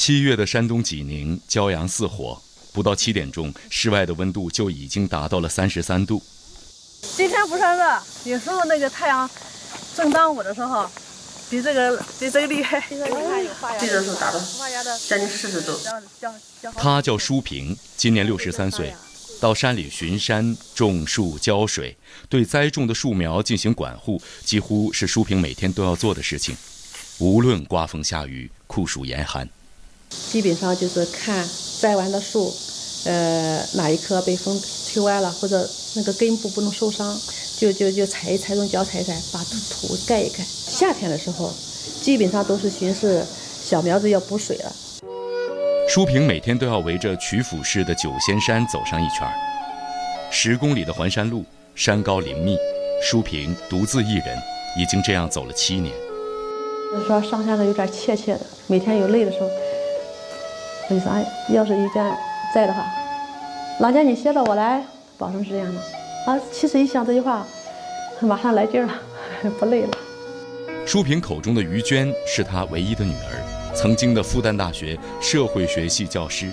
七月的山东济宁，骄阳似火，不到七点钟，室外的温度就已经达到了三十三度。今天不算热，有时候那个太阳正当午的时候，比这个比这个厉害。这个时候达到将近四十度。他叫舒平，今年六十三岁，到山里巡山、种树、浇水，对栽种的树苗进行管护，几乎是舒平每天都要做的事情。无论刮风下雨、酷暑严寒，基本上就是看栽完的树，呃，哪一棵被风吹歪了，或者那个根部不能受伤，就就就踩一踩，用脚踩一踩，把土盖一盖。夏天的时候，基本上都是巡视小苗子要补水了。舒平每天都要围着曲阜市的九仙山走上一圈十公里的环山路，山高林密，舒平独自一人，已经这样走了七年。有时候上山的有点怯怯的，每天有累的时候，我就说：“哎，要是于娟在的话，老姐你歇着，我来。”保证是这样的。啊，其实一想这句话，马上来劲了，不累了。淑萍口中的于娟是她唯一的女儿。曾经的复旦大学社会学系教师，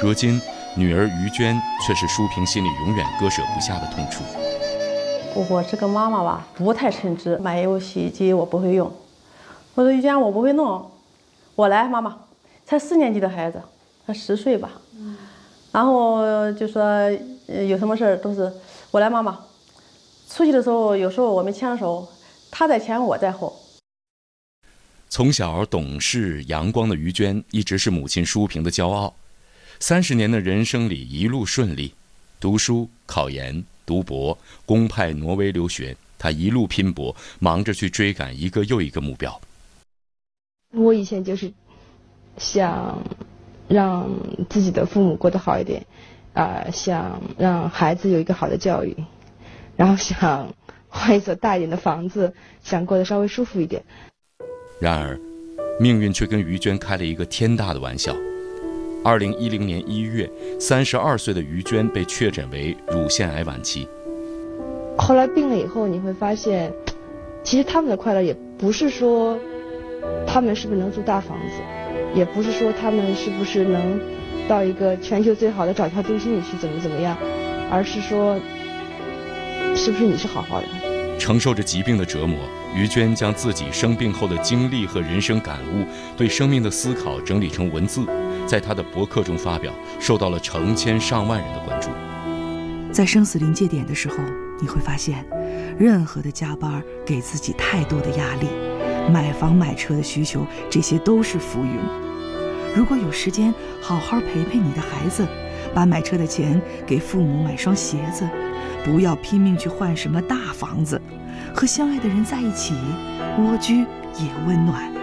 如今女儿于娟却是淑萍心里永远割舍不下的痛处。我这个妈妈吧，不太称职，买油洗衣机我不会用。我说于娟，我不会弄，我来，妈妈。才四年级的孩子，才十岁吧。然后就说有什么事儿都是我来，妈妈。出去的时候有时候我们牵手，他在前，我在后。从小懂事阳光的于娟，一直是母亲舒萍的骄傲。三十年的人生里一路顺利，读书、考研、读博、公派挪威留学，她一路拼搏，忙着去追赶一个又一个目标。我以前就是想让自己的父母过得好一点，啊，想让孩子有一个好的教育，然后想换一所大一点的房子，想过得稍微舒服一点。然而，命运却跟于娟开了一个天大的玩笑。二零一零年一月，三十二岁的于娟被确诊为乳腺癌晚期。后来病了以后，你会发现，其实他们的快乐也不是说他们是不是能住大房子，也不是说他们是不是能到一个全球最好的早教中心里去怎么怎么样，而是说，是不是你是好好的。承受着疾病的折磨，于娟将自己生病后的经历和人生感悟，对生命的思考整理成文字，在她的博客中发表，受到了成千上万人的关注。在生死临界点的时候，你会发现，任何的加班给自己太多的压力，买房买车的需求，这些都是浮云。如果有时间，好好陪陪你的孩子，把买车的钱给父母买双鞋子。不要拼命去换什么大房子，和相爱的人在一起，蜗居也温暖。